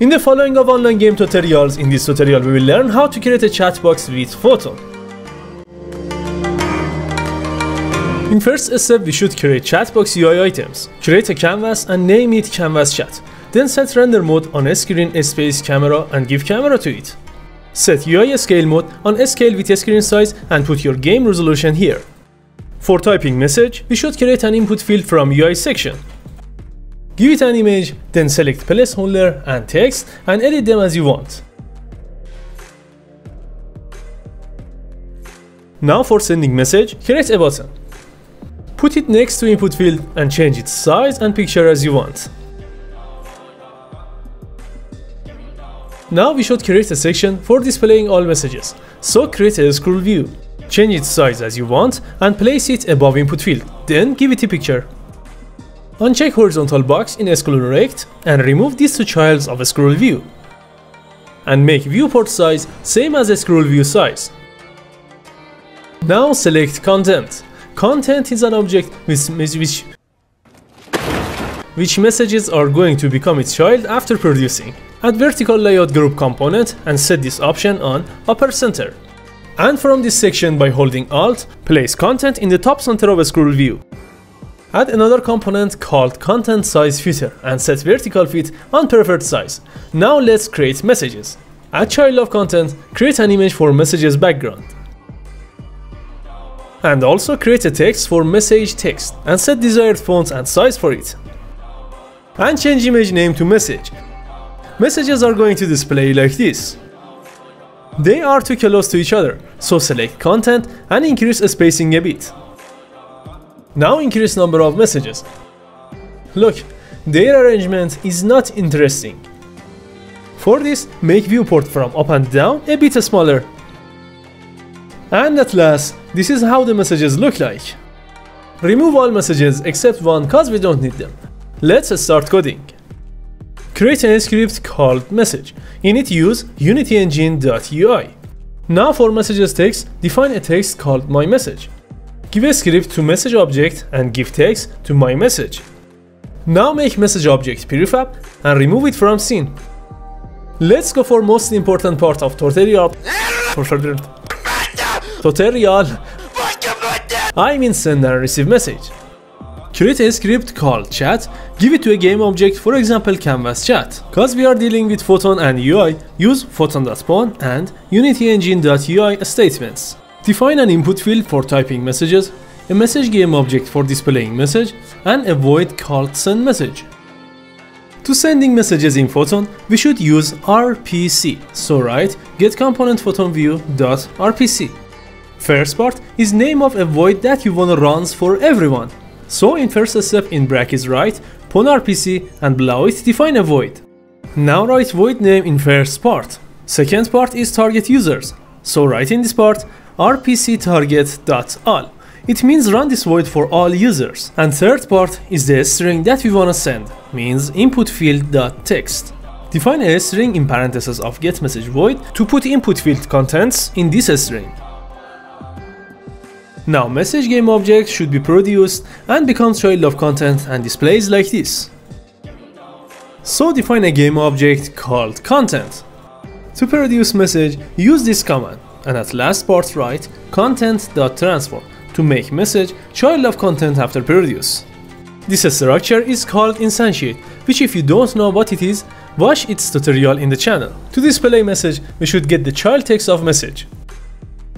In the following of online game tutorials, in this tutorial we will learn how to create a chat box with Photon. In first step, we should create chatbox UI items. Create a canvas and name it canvas chat. Then set render mode on screen space camera and give camera to it. Set UI scale mode on scale with screen size and put your game resolution here. For typing message, we should create an input field from UI section. Give it an image, then select placeholder and text and edit them as you want. Now for sending message, create a button. Put it next to input field and change its size and picture as you want. Now we should create a section for displaying all messages. So create a scroll view. Change its size as you want and place it above input field. Then give it a picture. Uncheck horizontal box in scroll rect and remove these two childs of scroll view. And make viewport size same as scroll view size. Now select content. Content is an object with which which messages are going to become its child after producing. Add vertical layout group component and set this option on upper center. And from this section by holding Alt, place content in the top center of scroll view. Add another component called content size fitter and set vertical fit on preferred size. Now let's create messages. Add child of content, create an image for messages background. And also create a text for message text and set desired font and size for it. And change image name to message. Messages are going to display like this. They are too close to each other, so select content and increase spacing a bit. Now increase number of messages. Look, their arrangement is not interesting. For this, make viewport from up and down a bit smaller. And at last, this is how the messages look like. Remove all messages except one cause we don't need them. Let's start coding. Create a script called message. In it use unityengine.ui. Now for messages text, define a text called my message. Give a script to message object and give text to my message. Now make message object prefab and remove it from scene. Let's go for most important part of tutorial. tutorial. I mean send and receive message. Create a script called chat, give it to a game object, for example canvas chat. Cause we are dealing with Photon and UI, use Photon.Pun and unityengine.ui statements. Define an input field for typing messages, a message game object for displaying message, and a void called send message. To sending messages in Photon, we should use RPC, so write getComponentPhotonView.rpc. First part is name of a void that you wanna runs for everyone. So in first step in brackets write PunRPC and below it define a void. Now write void name in first part. Second part is target users. So write in this part rpc_target.all. It means run this void for all users. And third part is the string that we wanna send, means input field.text. Define a string in parentheses of getMessageVoid void to put input field contents in this string. Now message game object should be produced and becomes child of content and displays like this. So define a game object called content. To produce message, use this command and at last part write content.transform to make message child of content after produce. This structure is called instantiate, which if you don't know what it is, watch its tutorial in the channel. To display message, we should get the child text of message.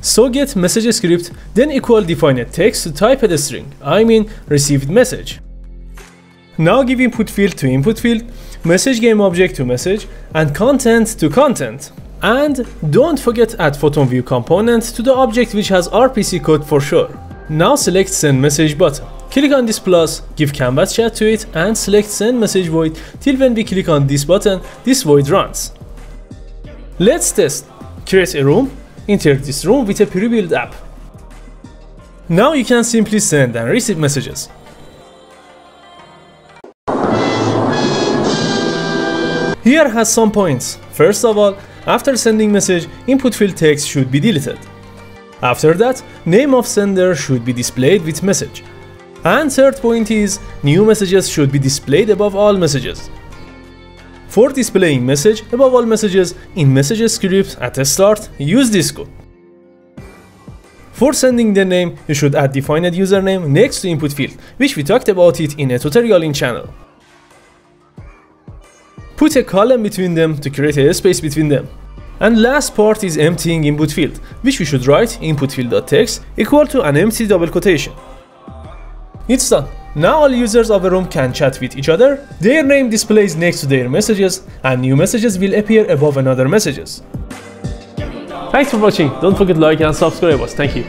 So get message script, then equal define a text to type a string, I mean received message. Now give input field to input field, message game object to message, and content to content. And don't forget add photon view component to the object which has RPC code for sure. Now select send message button. Click on this plus, give canvas chat to it and select send message void till when we click on this button, this void runs. Let's test. Create a room, enter this room with a pre-built app. Now you can simply send and receive messages. Here has some points. First of all, after sending message, input field text should be deleted. After that, name of sender should be displayed with message. And third point is, new messages should be displayed above all messages. For displaying message above all messages in message script at the start, use this code. For sending the name, you should add defined username next to input field, which we talked about it in a tutorial in channel. Put a column between them to create a space between them. And last part is emptying input field, which we should write input field.text equal to an empty double quotation. It's done. Now all users of a room can chat with each other, their name displays next to their messages, and new messages will appear above another messages. Thanks for watching, don't forget to like and subscribe us, thank you.